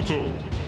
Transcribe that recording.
ー ト